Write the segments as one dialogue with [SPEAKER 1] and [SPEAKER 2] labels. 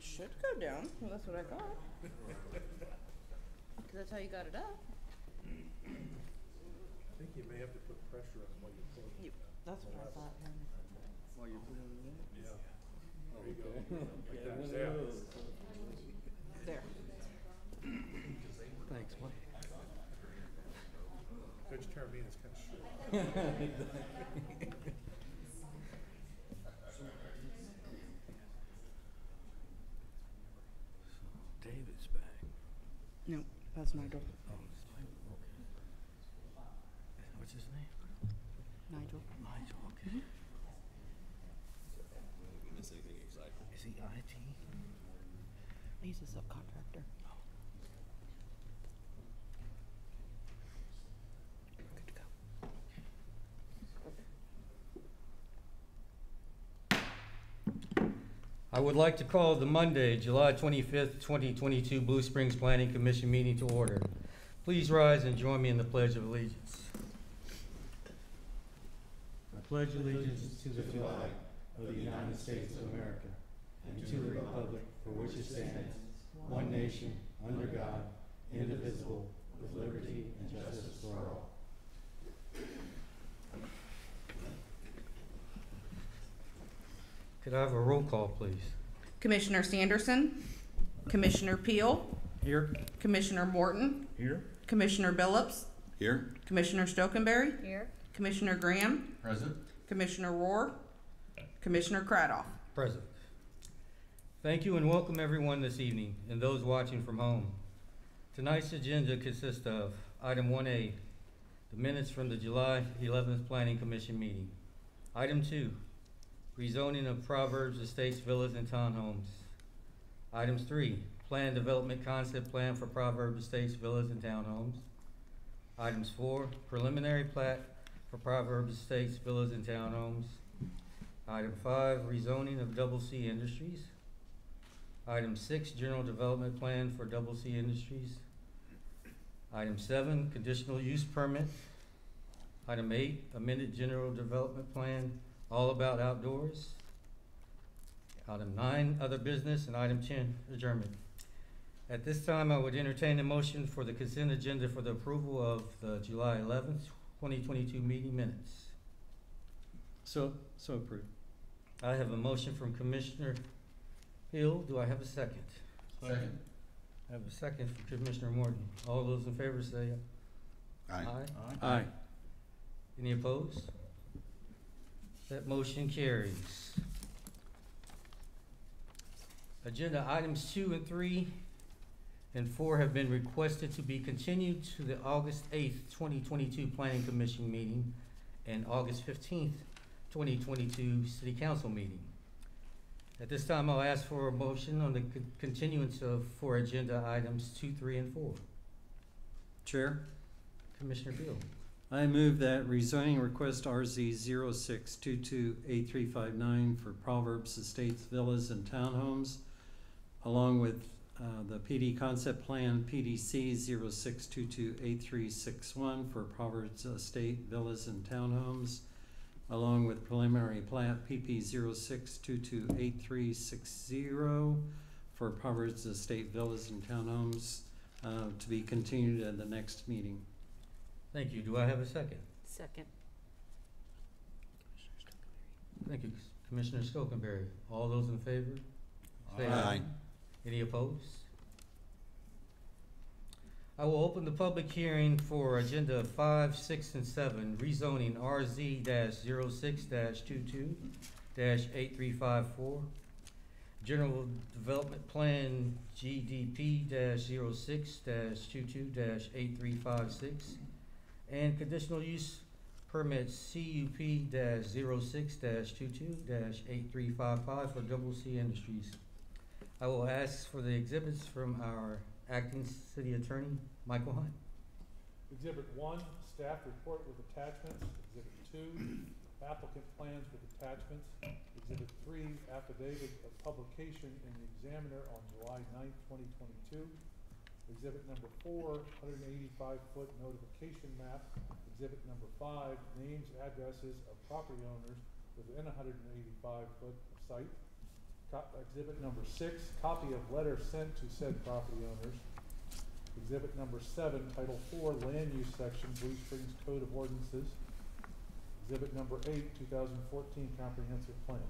[SPEAKER 1] It should go down. Well, that's what I thought. Because that's how you got it up.
[SPEAKER 2] I think you may have to put pressure on while you pull it.
[SPEAKER 1] You- That's what I thought. honey.
[SPEAKER 3] While you're putting it?
[SPEAKER 2] Yeah. Oh, there you go. Like
[SPEAKER 3] Yeah,
[SPEAKER 2] that,
[SPEAKER 3] one
[SPEAKER 2] yeah.
[SPEAKER 1] There.
[SPEAKER 3] Thanks, Mike.
[SPEAKER 2] Vegetarian is kind of short.
[SPEAKER 3] David's back.
[SPEAKER 1] No, that's my
[SPEAKER 3] Oh, it's Mike, okay. What's his name?
[SPEAKER 1] Nigel.
[SPEAKER 3] Nigel, okay.
[SPEAKER 4] Miss anything exciting?
[SPEAKER 3] Is he IT?
[SPEAKER 1] He's a subcontractor. Good to go.
[SPEAKER 5] I would like to call the Monday, July 25th, 2022 Blue Springs Planning Commission meeting to order. Please rise and join me in the Pledge of Allegiance. I pledge allegiance to the flag of the United States of America and to the republic for which it stands, one nation, under God, indivisible, with liberty and justice for all. Could I have a roll call, please?
[SPEAKER 1] Commissioner Sanderson, Commissioner Peel,
[SPEAKER 5] Here.
[SPEAKER 1] Commissioner Morton,
[SPEAKER 5] Here.
[SPEAKER 1] Commissioner Billups,
[SPEAKER 4] Here?
[SPEAKER 1] Commissioner Stokenberry,
[SPEAKER 6] Here.
[SPEAKER 1] Commissioner Graham,
[SPEAKER 4] Present?
[SPEAKER 1] Commissioner Rohr, Commissioner Cradoff.
[SPEAKER 5] Present. Thank you and welcome everyone this evening and those watching from home. Tonight's agenda consists of item one A, the minutes from the July eleventh Planning Commission meeting. Item two, rezoning of Proverbs Estates Villas and Townhomes. Items three, plan development concept plan for Proverbs Estates Villas and Townhomes. Items four, preliminary plat for Proverbs Estates Villas and Townhomes. Item five, rezoning of Double C Industries. Item six, general development plan for Double C Industries. Item seven, conditional use permit. Item eight, amended general development plan, all about outdoors. Item nine, other business, and item ten, adjournment. At this time, I would entertain a motion for the consent agenda for the approval of the July eleventh, twenty twenty-two meeting minutes.
[SPEAKER 3] So, so approved.
[SPEAKER 5] I have a motion from Commissioner Hill. Do I have a second?
[SPEAKER 4] Second.
[SPEAKER 5] I have a second from Commissioner Morton. All those in favor say
[SPEAKER 4] Aye.
[SPEAKER 3] Aye.
[SPEAKER 5] Any opposed? That motion carries. Agenda items two and three and four have been requested to be continued to the August eighth, twenty twenty-two Planning Commission meeting and August fifteenth, twenty twenty-two City Council meeting. At this time, I'll ask for a motion on the con- continuance of four agenda items two, three, and four.
[SPEAKER 3] Chair,
[SPEAKER 5] Commissioner Beal.
[SPEAKER 3] I move that rezoning request RZ zero six two two eight three five nine for Proverbs Estates Villas and Townhomes, along with, uh, the PD concept plan PDC zero six two two eight three six one for Proverbs Estate Villas and Townhomes, along with preliminary plat PP zero six two two eight three six zero for Proverbs Estate Villas and Townhomes, uh, to be continued at the next meeting.
[SPEAKER 5] Thank you. Do I have a second?
[SPEAKER 6] Second.
[SPEAKER 5] Thank you, Commissioner Stokenberry. All those in favor? Say
[SPEAKER 4] Aye.
[SPEAKER 5] Any opposed? I will open the public hearing for agenda five, six, and seven, rezoning RZ 6 22 eight three five four. General Development Plan GDP 6 22 eight three five six. And conditional use permit CUP 6 22 eight three five five for Double C Industries. I will ask for the exhibits from our acting city attorney, Michael Hunt.
[SPEAKER 2] Exhibit one, staff report with attachments. Exhibit two, applicant plans with attachments. Exhibit three, affidavit of publication in the Examiner on July 9th, twenty twenty-two. Exhibit number four, 185-foot notification map. Exhibit number five, names, addresses of property owners within hundred and eighty-five foot site. Co- Exhibit number six, copy of letter sent to said property owners. Exhibit number seven, Title Four, Land Use Section, Blue Springs Code of Ordinances. Exhibit number eight, two thousand fourteen Comprehensive Plan.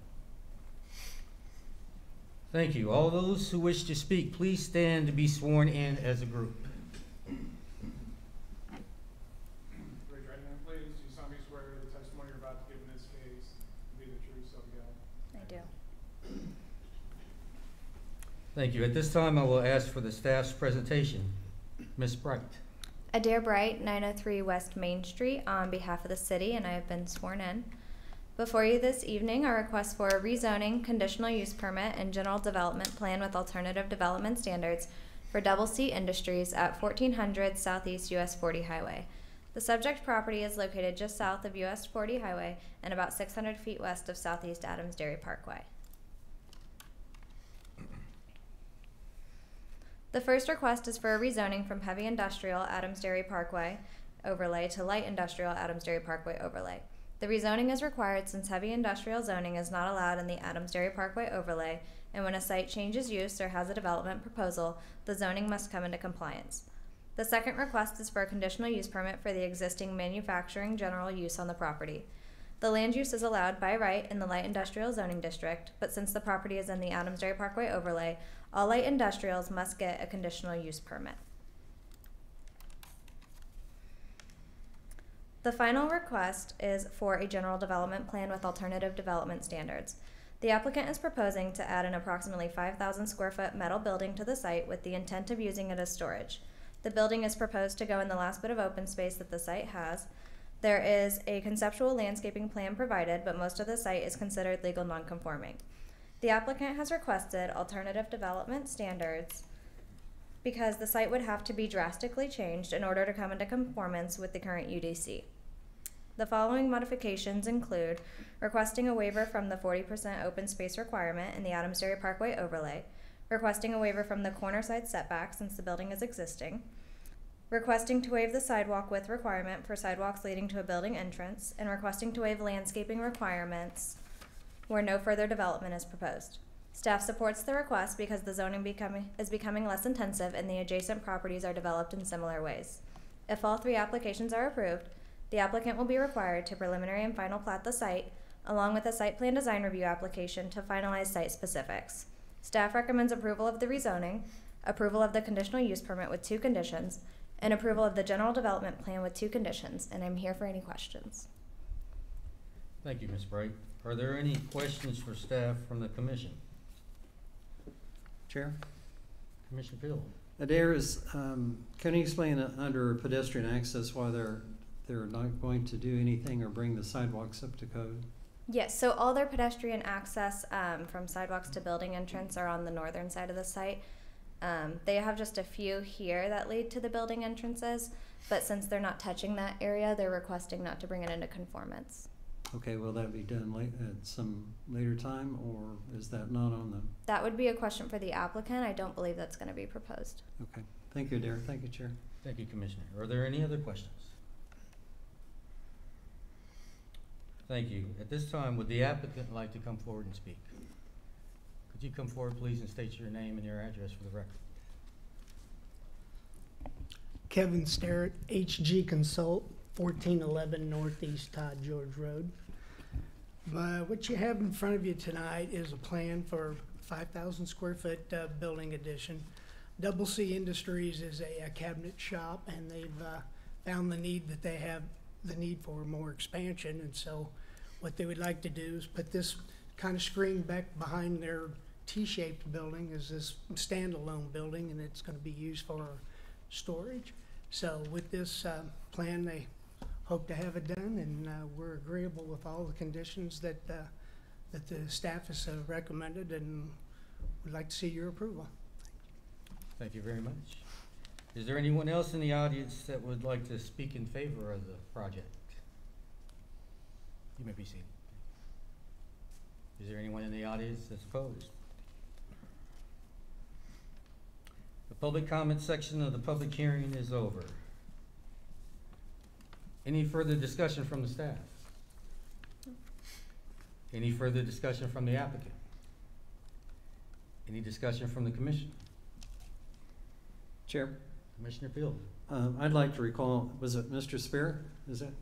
[SPEAKER 5] Thank you. All those who wish to speak, please stand to be sworn in as a group.
[SPEAKER 6] Raise your right hand, please. You solemnly swear the testimony you're about to give in this case will be the truth, so help you God.
[SPEAKER 7] I do.
[SPEAKER 5] Thank you. At this time, I will ask for the staff's presentation. Ms. Bright.
[SPEAKER 7] Adair Bright, 903 West Main Street, on behalf of the city, and I have been sworn in. Before you this evening are requests for a rezoning, conditional use permit, and general development plan with alternative development standards for Double C Industries at 1400 Southeast US 40 Highway. The subject property is located just south of US 40 Highway and about 600 feet west of Southeast Adams Dairy Parkway. The first request is for a rezoning from heavy industrial Adams Dairy Parkway overlay to light industrial Adams Dairy Parkway overlay. The rezoning is required since heavy industrial zoning is not allowed in the Adams Dairy Parkway overlay, and when a site changes use or has a development proposal, the zoning must come into compliance. The second request is for a conditional use permit for the existing manufacturing general use on the property. The land use is allowed by right in the light industrial zoning district, but since the property is in the Adams Dairy Parkway overlay, all light industrials must get a conditional use permit. The final request is for a general development plan with alternative development standards. The applicant is proposing to add an approximately five thousand square foot metal building to the site with the intent of using it as storage. The building is proposed to go in the last bit of open space that the site has. There is a conceptual landscaping plan provided, but most of the site is considered legal nonconforming. The applicant has requested alternative development standards because the site would have to be drastically changed in order to come into conformance with the current UDC. The following modifications include requesting a waiver from the forty percent open space requirement in the Adams Dairy Parkway overlay, requesting a waiver from the corner side setback since the building is existing, requesting to waive the sidewalk width requirement for sidewalks leading to a building entrance, and requesting to waive landscaping requirements where no further development is proposed. Staff supports the request because the zoning becoming, is becoming less intensive and the adjacent properties are developed in similar ways. If all three applications are approved, the applicant will be required to preliminary and final plat the site, along with a site plan design review application to finalize site specifics. Staff recommends approval of the rezoning, approval of the conditional use permit with two conditions, and approval of the general development plan with two conditions, and I'm here for any questions.
[SPEAKER 5] Thank you, Ms. Bright. Are there any questions for staff from the commission?
[SPEAKER 3] Chair?
[SPEAKER 5] Commissioner Field?
[SPEAKER 3] Adair is, um, can you explain uh, under pedestrian access why they're, they're not going to do anything or bring the sidewalks up to code?
[SPEAKER 7] Yes, so all their pedestrian access um, from sidewalks to building entrance are on the northern side of the site. Um, they have just a few here that lead to the building entrances, but since they're not touching that area, they're requesting not to bring it into conformance.
[SPEAKER 3] Okay, will that be done late, at some later time, or is that not on the,
[SPEAKER 7] That would be a question for the applicant. I don't believe that's going to be proposed.
[SPEAKER 3] okay. Thank you, Adair. Thank you, Chair.
[SPEAKER 5] Thank you, Commissioner. Are there any other questions? Thank you. At this time, would the applicant like to come forward and speak? Could you come forward, please, and state your name and your address for the record?
[SPEAKER 8] Kevin Starrett, HG Consult, fourteen eleven Northeast Todd George Road. Uh, what you have in front of you tonight is a plan for five thousand square foot, uh, building addition. Double C Industries is a, a cabinet shop and they've, uh, found the need that they have, the need for more expansion. And so what they would like to do is put this kind of screen back behind their T-shaped building is this standalone building and it's gonna be used for storage. So with this uh, plan, they hope to have it done, and uh, we're agreeable with all the conditions that, uh, that the staff has uh, recommended, and we'd like to see your approval.
[SPEAKER 5] Thank you very much. Is there anyone else in the audience that would like to speak in favor of the project? You may be seated. Is there anyone in the audience that's opposed? The public comment section of the public hearing is over. Any further discussion from the staff? Any further discussion from the applicant? Any discussion from the commission?
[SPEAKER 3] Chair,
[SPEAKER 5] Commissioner Field?
[SPEAKER 3] um, I'd like to recall, was it Mr. Spear? Is it?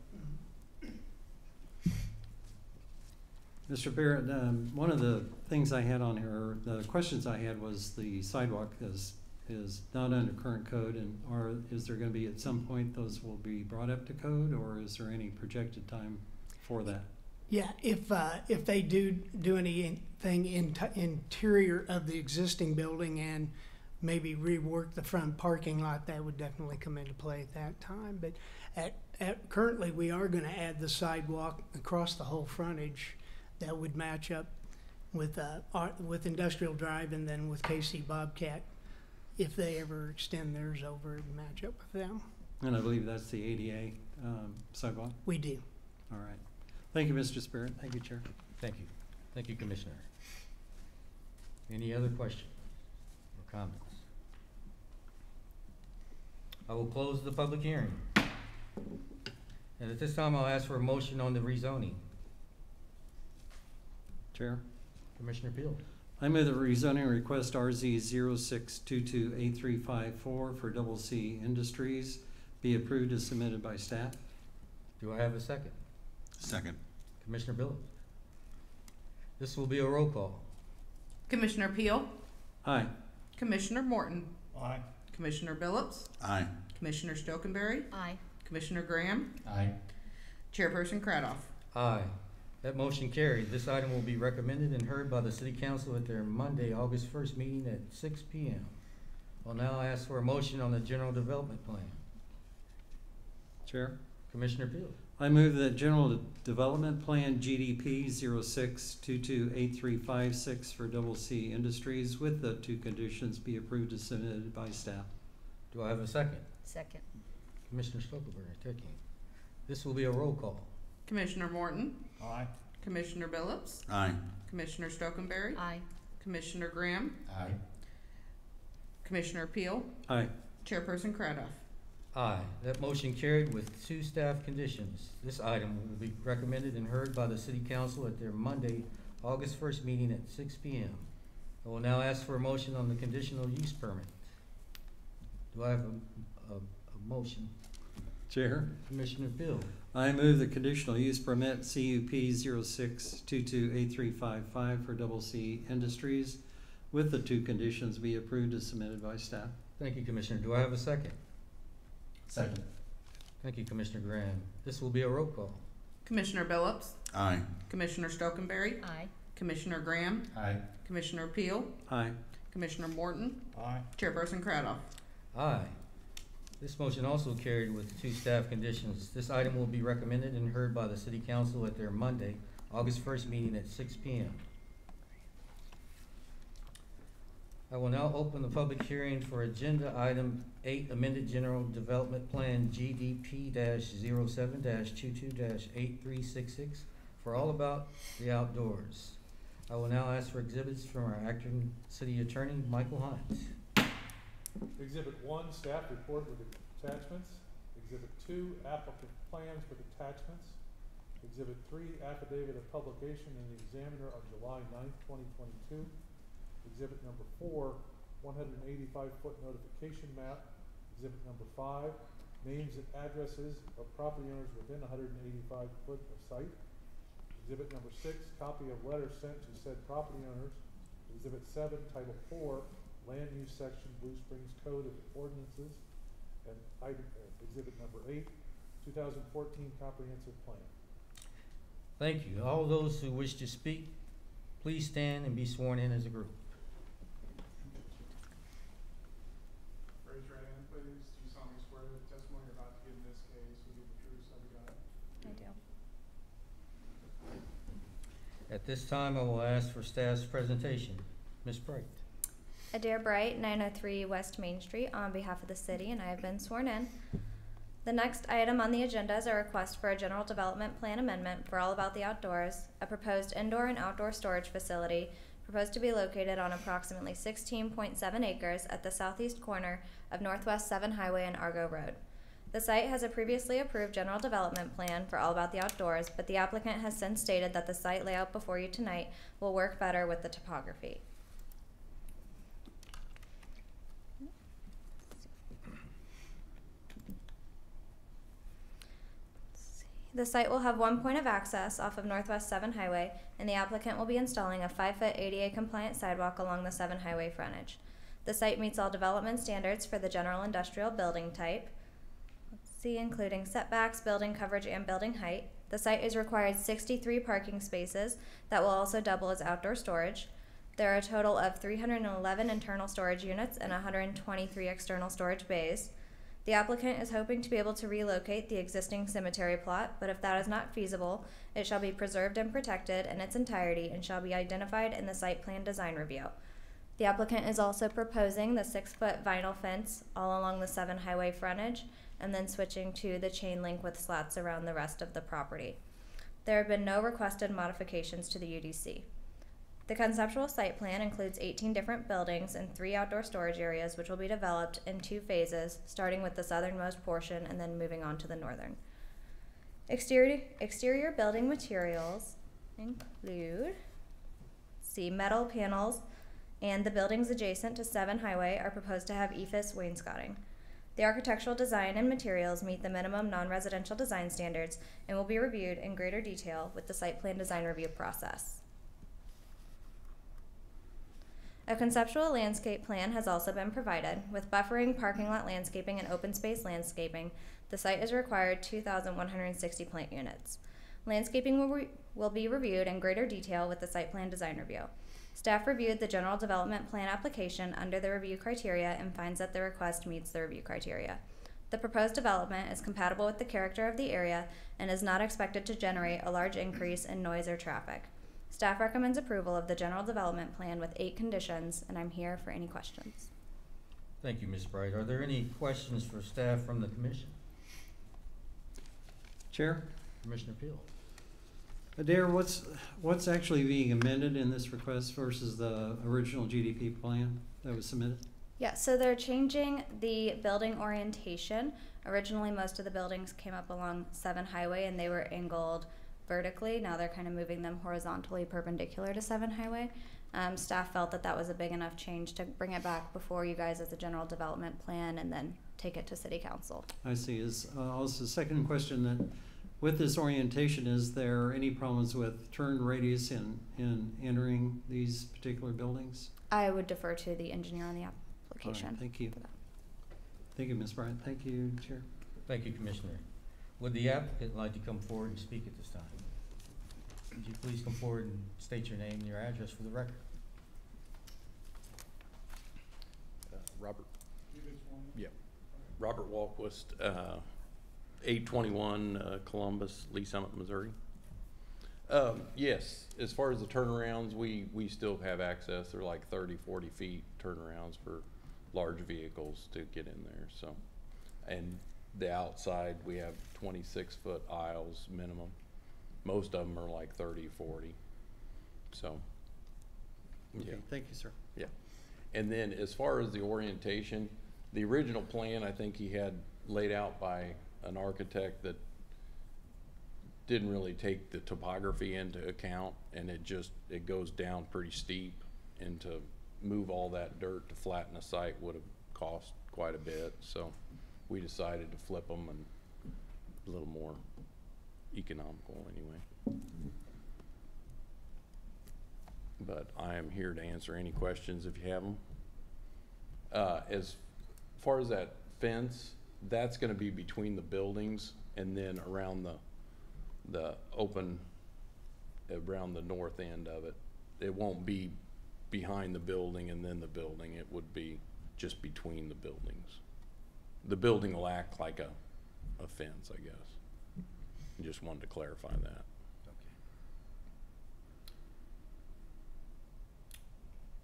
[SPEAKER 3] Mr. Barrett, um, one of the things I had on here, the questions I had was the sidewalk is, is not under current code and are, is there gonna be at some point those will be brought up to code or is there any projected time for that?
[SPEAKER 8] Yeah, if, uh, if they do, do anything in, interior of the existing building and maybe rework the front parking lot, that would definitely come into play at that time. But at, at, currently, we are gonna add the sidewalk across the whole frontage that would match up with, uh, with Industrial Drive and then with KC Bobcat, if they ever extend theirs over and match up with them.
[SPEAKER 3] And I believe that's the ADA, um, sidewalk.
[SPEAKER 8] We do.
[SPEAKER 3] All right. Thank you, Mr. Spirit. Thank you, Chair.
[SPEAKER 5] Thank you. Thank you, Commissioner. Any other questions or comments? I will close the public hearing. And at this time, I'll ask for a motion on the rezoning.
[SPEAKER 3] Chair.
[SPEAKER 5] Commissioner Field?
[SPEAKER 3] I move the rezoning request RZ zero six two two eight three five four for Double C Industries be approved as submitted by staff.
[SPEAKER 5] Do I have a second?
[SPEAKER 4] Second.
[SPEAKER 5] Commissioner Billups? This will be a roll call.
[SPEAKER 1] Commissioner Peel,
[SPEAKER 3] Aye.
[SPEAKER 1] Commissioner Morton,
[SPEAKER 2] Aye.
[SPEAKER 1] Commissioner Billups,
[SPEAKER 4] Aye.
[SPEAKER 1] Commissioner Stokenberry,
[SPEAKER 7] Aye.
[SPEAKER 1] Commissioner Graham,
[SPEAKER 4] Aye.
[SPEAKER 1] Chairperson Cradoff.
[SPEAKER 5] Aye. That motion carried. This item will be recommended and heard by the city council at their Monday, August first meeting at six PM. I'll now ask for a motion on the general development plan.
[SPEAKER 3] Chair.
[SPEAKER 5] Commissioner Field?
[SPEAKER 3] I move that General De- Development Plan GDP zero six two two eight three five six for Double C Industries with the two conditions be approved as submitted by staff.
[SPEAKER 5] Do I have a second?
[SPEAKER 7] Second.
[SPEAKER 5] Commissioner Stokelberg taking. This will be a roll call.
[SPEAKER 1] Commissioner Morton,
[SPEAKER 2] Aye.
[SPEAKER 1] Commissioner Billups,
[SPEAKER 4] Aye.
[SPEAKER 1] Commissioner Stokenberry,
[SPEAKER 7] Aye.
[SPEAKER 1] Commissioner Graham,
[SPEAKER 4] Aye.
[SPEAKER 1] Commissioner Peel,
[SPEAKER 3] Aye.
[SPEAKER 1] Chairperson Cradoff.
[SPEAKER 5] Aye. That motion carried with two staff conditions. This item will be recommended and heard by the city council at their Monday, August first meeting at six p.m. I will now ask for a motion on the conditional use permit. Do I have a, a, a motion?
[SPEAKER 3] Chair.
[SPEAKER 5] Commissioner Field?
[SPEAKER 3] I move the conditional use permit CUP zero six two two eight three five five for Double C Industries with the two conditions be approved as submitted by staff.
[SPEAKER 5] Thank you, Commissioner. Do I have a second?
[SPEAKER 4] Second.
[SPEAKER 5] Thank you, Commissioner Graham. This will be a roll call.
[SPEAKER 1] Commissioner Billups,
[SPEAKER 4] Aye.
[SPEAKER 1] Commissioner Stokenberry,
[SPEAKER 7] Aye.
[SPEAKER 1] Commissioner Graham,
[SPEAKER 4] Aye.
[SPEAKER 1] Commissioner Peel,
[SPEAKER 3] Aye.
[SPEAKER 1] Commissioner Morton,
[SPEAKER 2] Aye.
[SPEAKER 1] Chairperson Cradoff.
[SPEAKER 5] Aye. This motion also carried with two staff conditions. This item will be recommended and heard by the city council at their Monday, August first meeting at six p.m. I will now open the public hearing for agenda item eight, amended general development plan GDP 7 22 eight three six six for all about the outdoors. I will now ask for exhibits from our acting city attorney, Michael Hines.
[SPEAKER 2] Exhibit one, staff report with attachments. Exhibit two, applicant plans with attachments. Exhibit three, affidavit of publication in the Examiner of July 9th, twenty twenty-two. Exhibit number four, one hundred and eighty-five foot notification map. Exhibit number five, names and addresses of property owners within hundred and eighty-five foot of site. Exhibit number six, copy of letter sent to said property owners. Exhibit seven, title four, Land Use Section, Blue Springs Code of Ordinances. And item, uh, exhibit number eight, two thousand fourteen comprehensive plan.
[SPEAKER 5] Thank you. All those who wish to speak, please stand and be sworn in as a group.
[SPEAKER 6] Raise your hand, please. Do you solemnly swear that the testimony you're about to give in this case will be the truth, so help you God?
[SPEAKER 7] I do.
[SPEAKER 5] At this time, I will ask for staff's presentation. Ms. Bright.
[SPEAKER 7] Adair Bright, 903 West Main Street, on behalf of the city, and I have been sworn in. The next item on the agenda is a request for a general development plan amendment for All About the Outdoors, a proposed indoor and outdoor storage facility proposed to be located on approximately 16.7 acres at the southeast corner of Northwest 7 Highway and Argo Road. The site has a previously approved general development plan for All About the Outdoors, but the applicant has since stated that the site layout before you tonight will work better with the topography. The site will have one point of access off of Northwest Seven Highway, and the applicant will be installing a five-foot ADA compliant sidewalk along the Seven Highway frontage. The site meets all development standards for the general industrial building type. See, including setbacks, building coverage, and building height. The site is required sixty-three parking spaces that will also double as outdoor storage. There are a total of three hundred and eleven internal storage units and hundred and twenty-three external storage bays. The applicant is hoping to be able to relocate the existing cemetery plot, but if that is not feasible, it shall be preserved and protected in its entirety and shall be identified in the site plan design review. The applicant is also proposing the six-foot vinyl fence all along the seven highway frontage and then switching to the chain link with slats around the rest of the property. There have been no requested modifications to the UDC. The conceptual site plan includes 18 different buildings and three outdoor storage areas, which will be developed in two phases, starting with the southernmost portion and then moving on to the northern. Exterior, exterior building materials include see metal panels, and the buildings adjacent to 7 Highway are proposed to have EIFS wainscoting. The architectural design and materials meet the minimum non-residential design standards and will be reviewed in greater detail with the site plan design review process. A conceptual landscape plan has also been provided. With buffering, parking lot landscaping, and open space landscaping, the site is required 2,160 plant units. Landscaping will, re- will be reviewed in greater detail with the site plan design review. Staff reviewed the general development plan application under the review criteria and finds that the request meets the review criteria. The proposed development is compatible with the character of the area and is not expected to generate a large increase in noise or traffic. Staff recommends approval of the general development plan with eight conditions, and I'm here for any questions.
[SPEAKER 5] Thank you, Ms. Bright. Are there any questions for staff from the commission?
[SPEAKER 3] Chair?
[SPEAKER 5] Commissioner Peel?
[SPEAKER 3] Adair, what's, what's actually being amended in this request versus the original GDP plan that was submitted?
[SPEAKER 7] Yeah, so they're changing the building orientation. Originally, most of the buildings came up along Seven Highway and they were angled vertically. Now they're kind of moving them horizontally perpendicular to Seven Highway. Um, staff felt that that was a big enough change to bring it back before you guys as a general development plan and then take it to city council.
[SPEAKER 3] I see, is, uh, also the second question that, with this orientation, is there any problems with turn radius in, in entering these particular buildings?
[SPEAKER 7] I would defer to the engineer on the
[SPEAKER 3] All right,
[SPEAKER 7] application.
[SPEAKER 3] Thank you.
[SPEAKER 7] for that.
[SPEAKER 3] Thank you, Ms. Bright. Thank you, Chair.
[SPEAKER 5] Thank you, Commissioner. Would the applicant like to come forward and speak at this time? Would you please come forward and state your name and your address for the record?
[SPEAKER 9] Uh, Robert,
[SPEAKER 6] You
[SPEAKER 9] yeah, Robert Walquist, uh, eight twenty-one uh, Columbus, Lee Summit, Missouri. Um, yes, as far as the turnarounds, we, we still have access. They're like 30, 40 feet turnarounds for large vehicles to get in there, so. And the outside, we have twenty-six foot aisles minimum. Most of them are like 30, 40. so. Yeah.
[SPEAKER 3] Okay, Thank you, sir.
[SPEAKER 9] Yeah. And then as far as the orientation, the original plan, I think he had laid out by an architect that didn't really take the topography into account and it just, it goes down pretty steep. And to move all that dirt to flatten the site would have cost quite a bit, so we decided to flip them and a little more economical anyway. But I am here to answer any questions if you have them. Uh, as far as that fence, that's gonna be between the buildings and then around the, the open, around the north end of it. It won't be behind the building and then the building, it would be just between the buildings. The building will act like a, a fence, I guess. Just wanted to clarify that.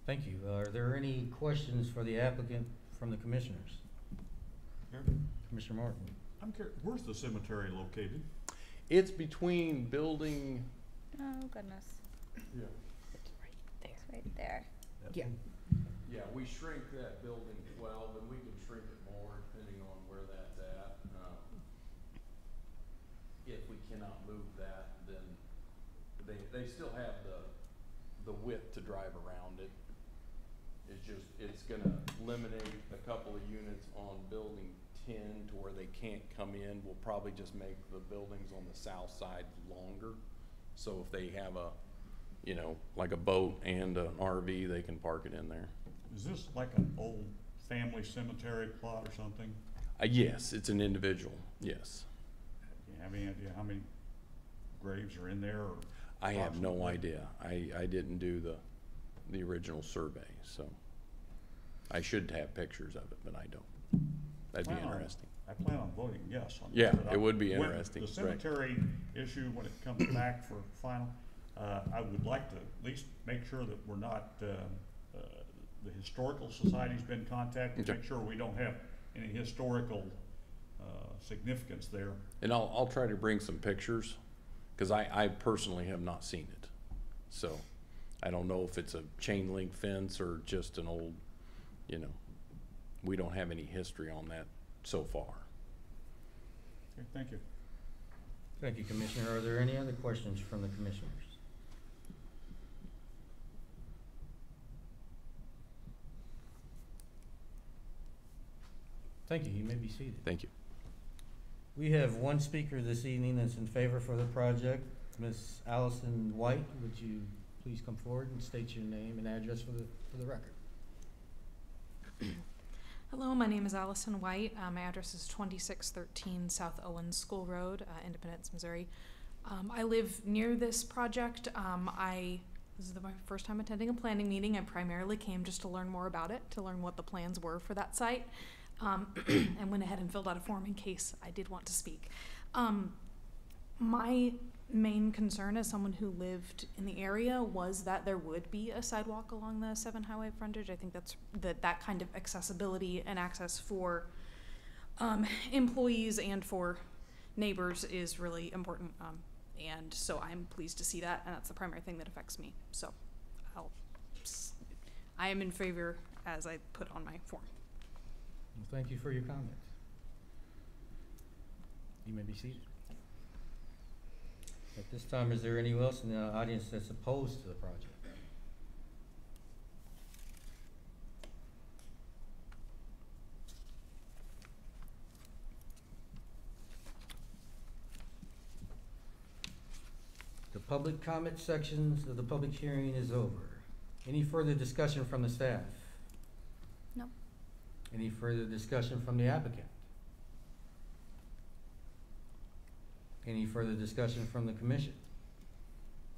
[SPEAKER 5] Thank you. Are there any questions for the applicant from the commissioners? Here. Commissioner Morton?
[SPEAKER 10] I'm curious, where's the cemetery located?
[SPEAKER 9] It's between building,
[SPEAKER 7] Oh, goodness.
[SPEAKER 2] Yeah.
[SPEAKER 7] It's right there.
[SPEAKER 8] Yeah.
[SPEAKER 9] yeah, we shrink that building twelve and we can shrink it more depending on where that's at. Um, If we cannot move that, then they, still have the, the width to drive around it. It's just, it's gonna eliminate a couple of units on building ten to where they can't come in. We'll probably just make the buildings on the south side longer. So if they have a, you know, like a boat and an RV, they can park it in there.
[SPEAKER 10] Is this like an old family cemetery plot or something?
[SPEAKER 9] Uh, yes, it's an individual, yes.
[SPEAKER 10] Do you have any idea how many graves are in there or?
[SPEAKER 9] I have no idea. I, I didn't do the, the original survey, so. I should have pictures of it, but I don't. That'd be
[SPEAKER 10] Wow.
[SPEAKER 9] interesting.
[SPEAKER 10] I plan on voting yes on that.
[SPEAKER 9] Yeah,
[SPEAKER 10] but I-
[SPEAKER 9] it would be
[SPEAKER 10] when
[SPEAKER 9] interesting,
[SPEAKER 10] The
[SPEAKER 9] right.
[SPEAKER 10] cemetery issue, when it comes back for final, uh, I would like to at least make sure that we're not, uh, uh, the historical society's been contacted,
[SPEAKER 9] Okay.
[SPEAKER 10] make sure we don't have any historical, uh, significance there.
[SPEAKER 9] And I'll, I'll try to bring some pictures, cause I, I personally have not seen it. So, I don't know if it's a chain link fence or just an old, you know, we don't have any history on that so far.
[SPEAKER 10] Okay, thank you.
[SPEAKER 5] Thank you, Commissioner. Are there any other questions from the commissioners? Thank you. You may be seated.
[SPEAKER 9] Thank you.
[SPEAKER 5] We have one speaker this evening that's in favor for the project. Ms. Allison White, would you please come forward and state your name and address for the, for the record?
[SPEAKER 11] Hello, my name is Allison White. Uh, my address is 2613 South Owens School Road, uh, Independence, Missouri. Um, I live near this project. Um, I this is the, my first time attending a planning meeting. I primarily came just to learn more about it, to learn what the plans were for that site, um, and went ahead and filled out a form in case I did want to speak. Um, my main concern as someone who lived in the area was that there would be a sidewalk along the seven highway frontage. I think that's that that kind of accessibility and access for um, employees and for neighbors is really important. Um, and so I'm pleased to see that, and that's the primary thing that affects me. So I'll, I am in favor as I put on my form.
[SPEAKER 5] Well, thank you for your comments. You may be seated. At this time, is there anyone else in the audience that's opposed to the project? The public comment sections of the public hearing is over. Any further discussion from the staff?
[SPEAKER 11] No.
[SPEAKER 5] Any further discussion from the applicant? Any further discussion from the commission?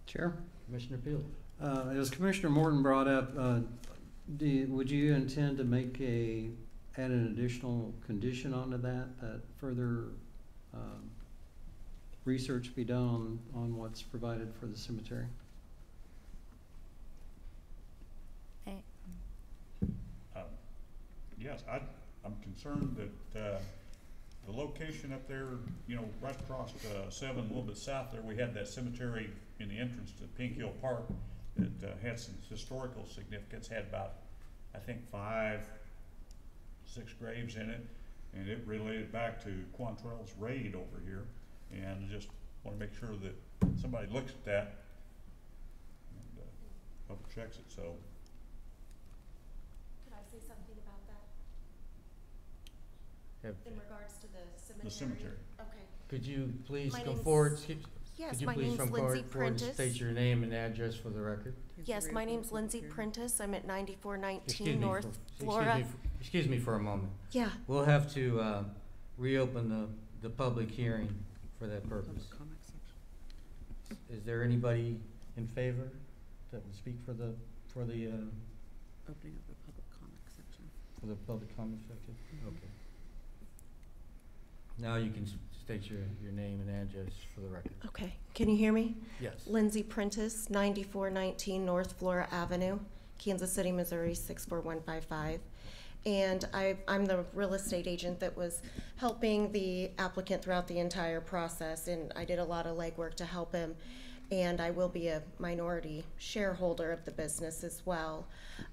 [SPEAKER 3] Chair?
[SPEAKER 5] Commissioner Peel?
[SPEAKER 3] Uh, as Commissioner Morton brought up, uh, do, would you intend to make a, add an additional condition onto that, that further, um, research be done on, on what's provided for the cemetery?
[SPEAKER 10] Um, Yes, I, I'm concerned that, uh, the location up there, you know, right across, uh, seven, a little bit south there, we had that cemetery in the entrance to Pink Hill Park that, uh, had some historical significance, had about, I think, five, six graves in it, and it related back to Quantrill's raid over here, and I just wanna make sure that somebody looks at that and, uh, double checks it, so.
[SPEAKER 12] Could I say something about that
[SPEAKER 5] Have-
[SPEAKER 12] in regards to the cemetery?
[SPEAKER 10] The cemetery.
[SPEAKER 12] Okay.
[SPEAKER 5] Could you please
[SPEAKER 12] My
[SPEAKER 5] come
[SPEAKER 12] name's-
[SPEAKER 5] forward, Excuse-
[SPEAKER 12] Yes,
[SPEAKER 5] could you
[SPEAKER 12] my
[SPEAKER 5] please
[SPEAKER 12] name's
[SPEAKER 5] come
[SPEAKER 12] Lindsay
[SPEAKER 5] forward, forward and
[SPEAKER 12] Prentice.
[SPEAKER 5] state your name and address for the record?
[SPEAKER 12] Yes, my name's Lindsay Prentice. I'm at ninety-four
[SPEAKER 5] Excuse
[SPEAKER 12] nineteen
[SPEAKER 5] me for-
[SPEAKER 12] North
[SPEAKER 5] excuse
[SPEAKER 12] Flora.
[SPEAKER 5] me for- Excuse me for a moment.
[SPEAKER 12] Yeah,
[SPEAKER 5] We'll have to, uh, reopen the, the public hearing for that purpose. Is there anybody in favor that would speak for the, for the, uh,
[SPEAKER 1] Opening up the public comment section.
[SPEAKER 5] for the public comment section? Okay. Now you can state your, your name and address for the record.
[SPEAKER 12] okay. Can you hear me?
[SPEAKER 5] Yes.
[SPEAKER 12] Lindsay Prentice, ninety-four nineteen North Flora Avenue, Kansas City, Missouri, six four one five five. And I, I'm the real estate agent that was helping the applicant throughout the entire process, and I did a lot of legwork to help him. And I will be a minority shareholder of the business as well.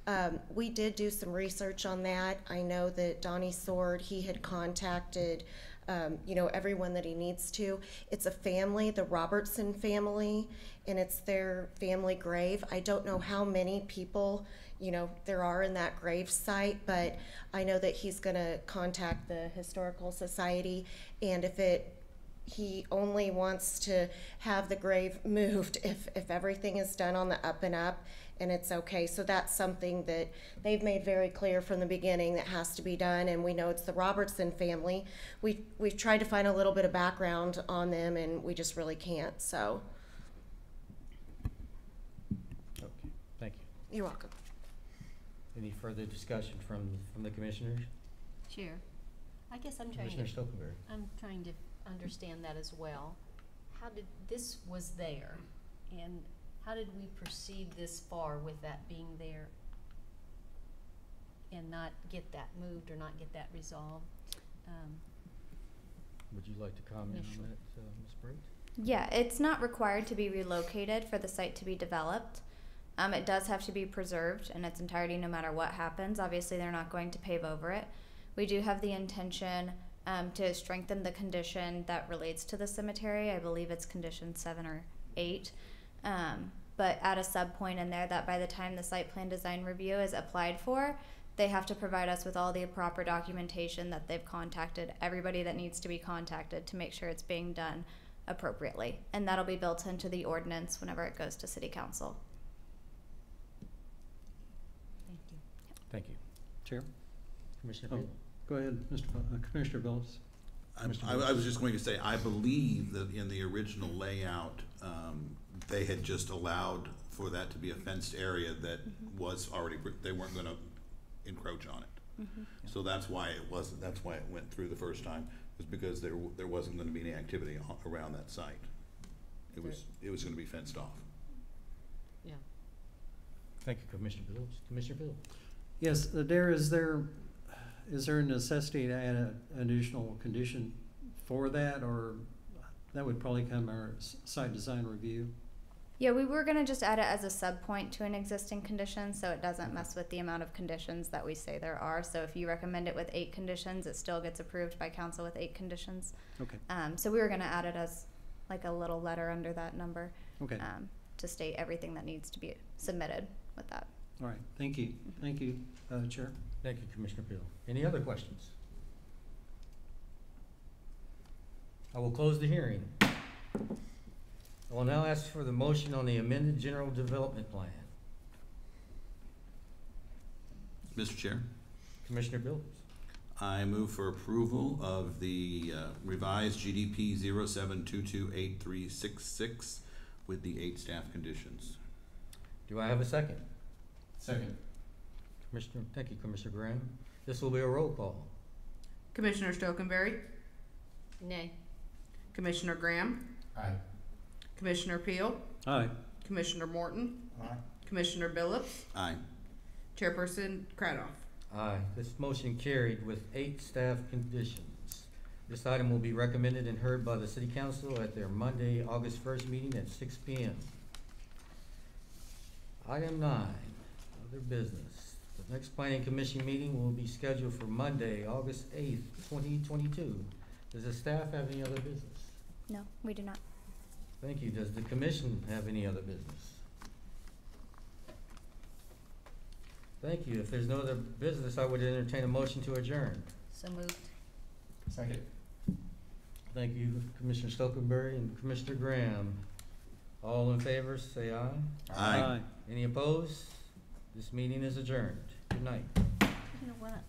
[SPEAKER 12] Um, we did do some research on that. I know that Donnie Sword, he had contacted, um, you know, everyone that he needs to. It's a family, the Robertson family, and it's their family grave. I don't know how many people, you know, there are in that grave site, but I know that he's gonna contact the Historical Society, and if it, he only wants to have the grave moved if, if everything is done on the up and up and it's okay. So that's something that they've made very clear from the beginning that has to be done, and we know it's the Robertson family. We, we've tried to find a little bit of background on them, and we just really can't, so,
[SPEAKER 5] Okay, thank you.
[SPEAKER 12] you're welcome.
[SPEAKER 5] Any further discussion from, from the commissioners?
[SPEAKER 13] Chair, I guess I'm trying
[SPEAKER 5] Commissioner
[SPEAKER 13] to,
[SPEAKER 5] Stokenberry.
[SPEAKER 13] I'm trying to understand that as well. How did, this was there, and how did we proceed this far with that being there? And not get that moved or not get that resolved? Um,
[SPEAKER 5] Would you like to comment
[SPEAKER 13] Yeah,
[SPEAKER 5] on that, uh, Ms. Briggs?
[SPEAKER 7] Yeah, it's not required to be relocated for the site to be developed. Um, it does have to be preserved in its entirety no matter what happens. Obviously, they're not going to pave over it. We do have the intention um, to strengthen the condition that relates to the cemetery. I believe it's condition seven or eight. Um, but at a sub point in there that by the time the site plan design review is applied for, they have to provide us with all the proper documentation that they've contacted everybody that needs to be contacted to make sure it's being done appropriately. And that'll be built into the ordinance whenever it goes to city council.
[SPEAKER 13] Thank you.
[SPEAKER 5] Thank you.
[SPEAKER 3] Chair?
[SPEAKER 5] Commissioner
[SPEAKER 3] Oh. Go ahead, Mr. Phil- uh, Commissioner Phillips.
[SPEAKER 4] I, I I was just going to say, I believe that in the original layout, um, they had just allowed for that to be a fenced area that was already, they weren't gonna encroach on it. So that's why it wasn't, that's why it went through the first time, was because there, w- there wasn't gonna be any activity a- around that site. It was, it was gonna be fenced off.
[SPEAKER 13] Yeah.
[SPEAKER 5] Thank you, Commissioner Bills. Commissioner Bill?
[SPEAKER 3] Yes, uh, there, is there, is there a necessity to add an additional condition for that, or that would probably come our site design review?
[SPEAKER 7] Yeah, we were gonna just add it as a sub point to an existing condition, so it doesn't mess with the amount of conditions that we say there are. So if you recommend it with eight conditions, it still gets approved by council with eight conditions.
[SPEAKER 3] Okay,
[SPEAKER 7] Um, so we were gonna add it as like a little letter under that number,
[SPEAKER 3] okay,
[SPEAKER 7] um, to state everything that needs to be submitted with that.
[SPEAKER 3] All right, thank you, thank you, uh, Chair.
[SPEAKER 5] Thank you, Commissioner Bill. Any other questions? I will close the hearing. I will now ask for the motion on the amended general development plan.
[SPEAKER 4] Mr. Chair,
[SPEAKER 5] Commissioner Bills?
[SPEAKER 4] I move for approval of the uh, revised GDP zero seven two two eight three six six with the eight staff conditions.
[SPEAKER 5] Do I have a second?
[SPEAKER 4] Second.
[SPEAKER 5] Commissioner, thank you, Commissioner Graham. This will be a roll call.
[SPEAKER 1] Commissioner Stokenberry,
[SPEAKER 13] Nay.
[SPEAKER 1] Commissioner Graham,
[SPEAKER 4] Aye.
[SPEAKER 1] Commissioner Peel,
[SPEAKER 3] Aye,
[SPEAKER 1] Commissioner Morton,
[SPEAKER 10] Aye.
[SPEAKER 1] Commissioner Billups,
[SPEAKER 4] Aye.
[SPEAKER 1] Chairperson Cradoff.
[SPEAKER 5] Aye. This motion carried with eight staff conditions. This item will be recommended and heard by the city council at their Monday, August first meeting at six P M. Item nine, other business. The next planning commission meeting will be scheduled for Monday, August eighth, twenty twenty-two. Does the staff have any other business?
[SPEAKER 7] No, we do not.
[SPEAKER 5] Thank you. Does the commission have any other business? Thank you. If there's no other business, I would entertain a motion to adjourn.
[SPEAKER 13] So moved.
[SPEAKER 4] Second.
[SPEAKER 5] Thank you, Commissioner Stokenberry and Commissioner Graham. All in favor, say aye.
[SPEAKER 4] Aye.
[SPEAKER 5] Any opposed? This meeting is adjourned. Good night.
[SPEAKER 13] You know what?